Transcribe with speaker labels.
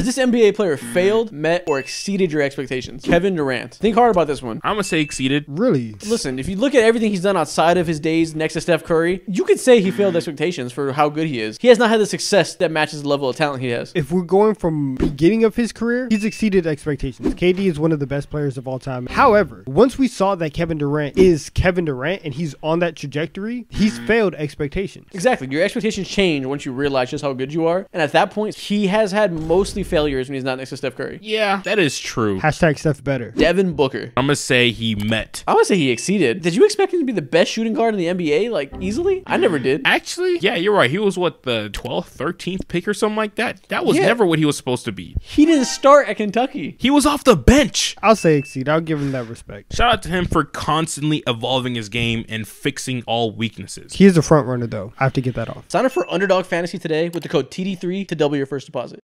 Speaker 1: Has this NBA player failed, met, or exceeded your expectations? Kevin Durant. Think hard about this one.
Speaker 2: I'm gonna say exceeded.
Speaker 3: Really?
Speaker 1: Listen, if you look at everything he's done outside of his days next to Steph Curry, you could say he failed expectations for how good he is. He has not had the success that matches the level of talent he has.
Speaker 3: If we're going from beginning of his career, he's exceeded expectations. KD is one of the best players of all time. However, once we saw that Kevin Durant is Kevin Durant and he's on that trajectory, he's failed expectations.
Speaker 1: Exactly. Your expectations change once you realize just how good you are. And at that point, he has had mostly failures when he's not next to Steph Curry.
Speaker 2: Yeah, that is true.
Speaker 3: Hashtag Steph better.
Speaker 1: Devin Booker.
Speaker 2: I'm gonna say he met.
Speaker 1: I'm gonna say he exceeded. Did you expect him to be the best shooting guard in the NBA, like easily? I never did.
Speaker 2: Actually, yeah, you're right. He was what the 12th, 13th pick or something like that. That was
Speaker 1: Yeah.
Speaker 2: never what he was supposed to be.
Speaker 1: He didn't start at Kentucky.
Speaker 2: He was off the bench.
Speaker 3: I'll say exceed. I'll give him that respect.
Speaker 2: Shout out to him for constantly evolving his game and fixing all weaknesses.
Speaker 3: He is a front runner though. I have to get that off.
Speaker 1: Sign up for Underdog Fantasy today with the code TD3 to double your first deposit.